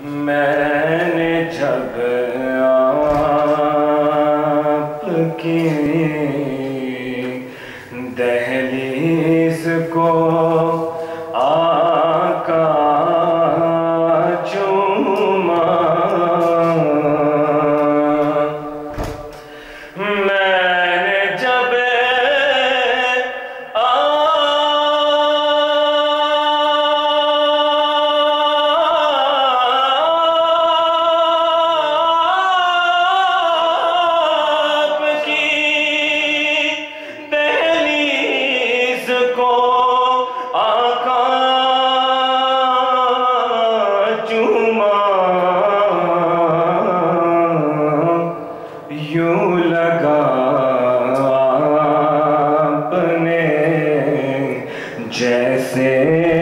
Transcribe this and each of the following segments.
Man. Jesse.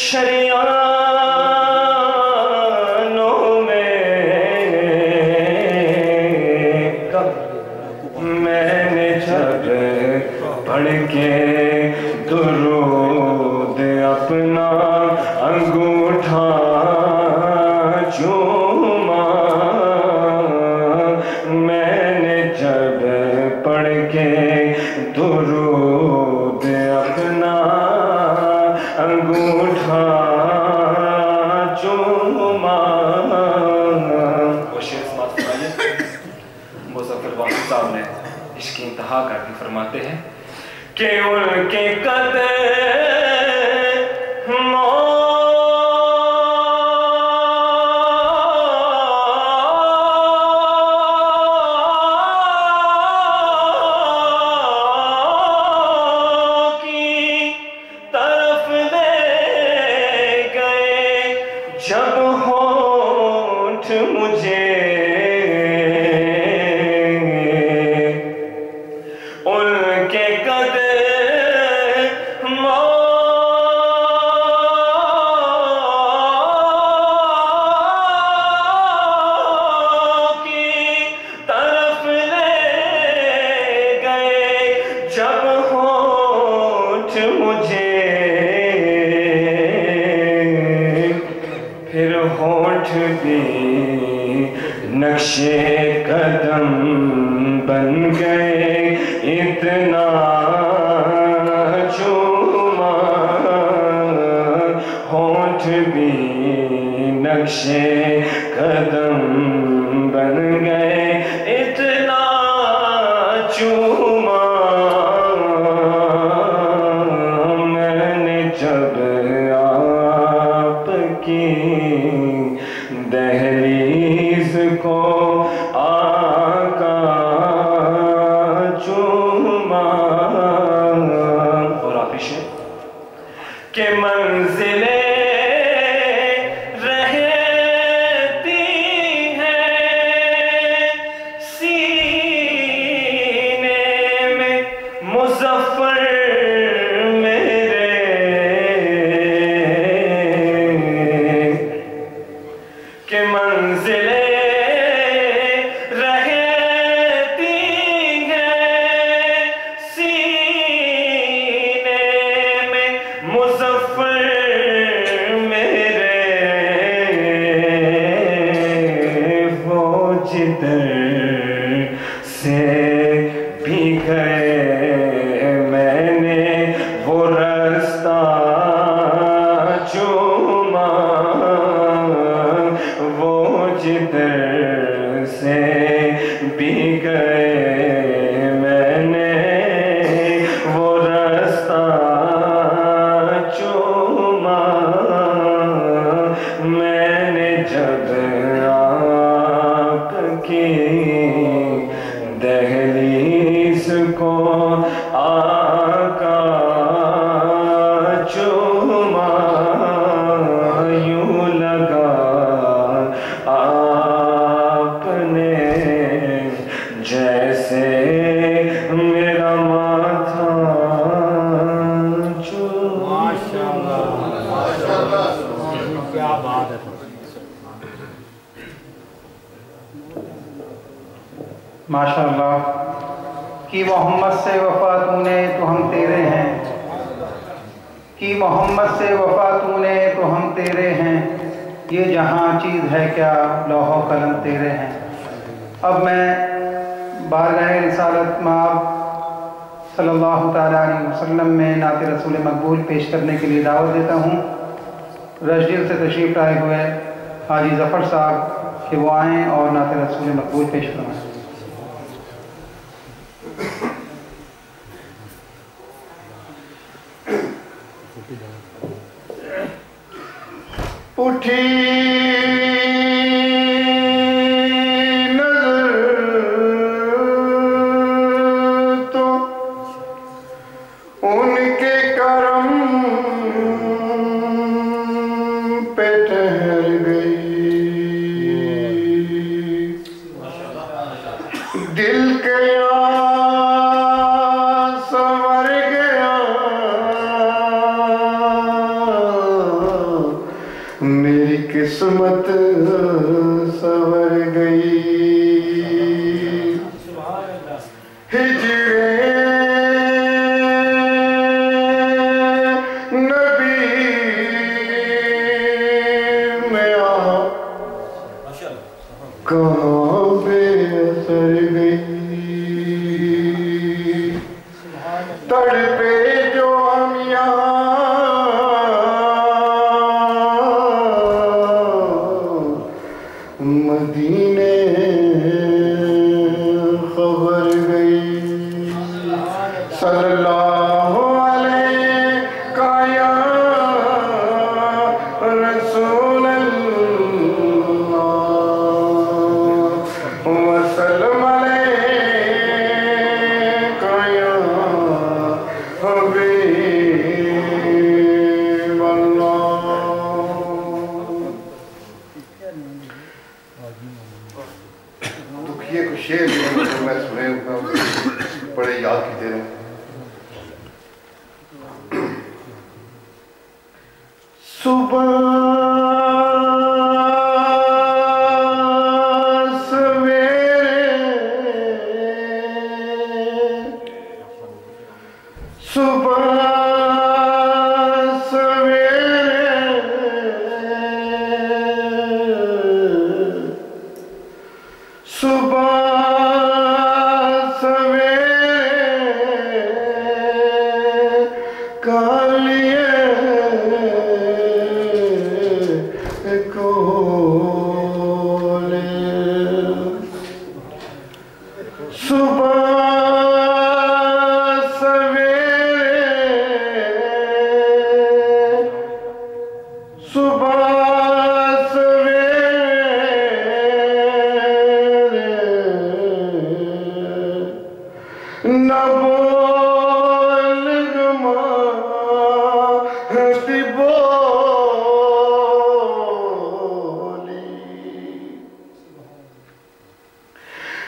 Shariah. اس کی انتہا کر بھی فرماتے ہیں کہ ان کے قدر faith. ماشاء اللہ کی محمد سے وفا تو نے تو ہم تیرے ہیں۔ کی محمد سے وفا تو نے تو ہم تیرے ہیں۔ یہ جہاں چیز ہے کیا لوح و قلم تیرے ہیں۔ اب میں بارگاہ رسالت ماب صلی اللہ تعالیٰ علیہ وسلم میں نعت رسول مقبول پیش کرنے کے لیے دعوت دیتا ہوں۔ رشدیل سے تشریف لائے ہوئے حاجی ظفر صاحب کہ وہ آئیں اور نعت رسول مقبول پیش کروائیں to میری قسمت سور گئی ہجرے Super!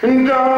No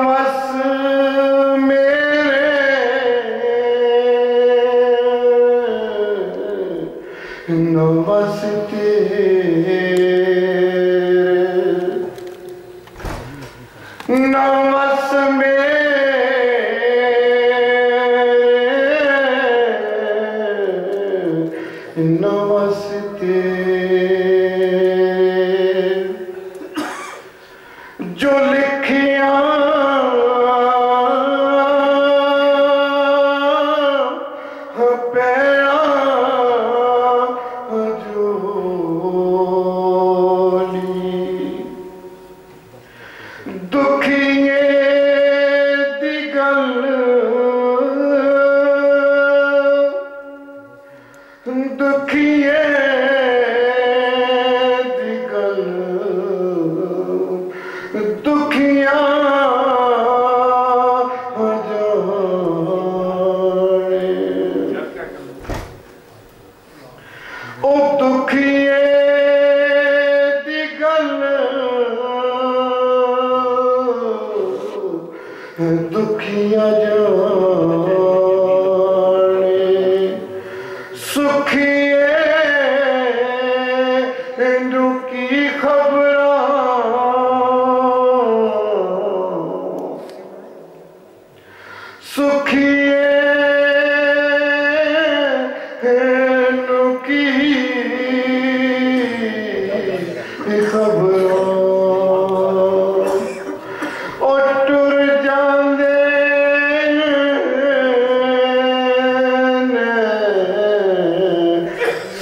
Yeah. é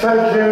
Sete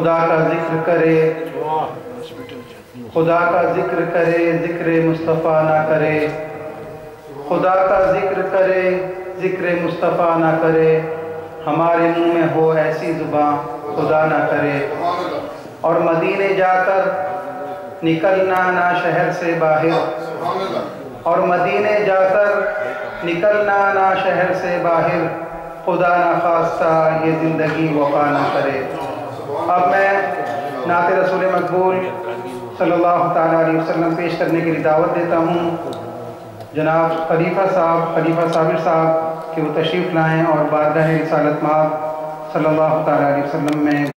خدا کا ذکر کرے۔ خدا کا ذکر کرے، ذکر مصطفیٰ نہ کرے۔ خدا کا ذکر کرے، ذکر مصطفیٰ نہ کرے۔ ہمارے منہ میں ہو ایسی زباں خدا نہ کرے۔ اور مدینے جا کر نکلنا نہ شہر سے باہر۔ اور مدینے جا کر نکلنا نہ شہر سے باہر۔ خدا نہ خواستہ یہ زندگی وفا نہ کرے۔ اب میں نعت رسول مقبول صلی اللہ تعالیٰ علیہ وسلم پیش کرنے کے لیے دعوت دیتا ہوں۔ جناب خلیفہ صاحب، خلیفہ صابر صاحب کہ وہ تشریف لائیں اور بارگاہ رسالت ماب صلی اللہ تعالیٰ علیہ وسلم میں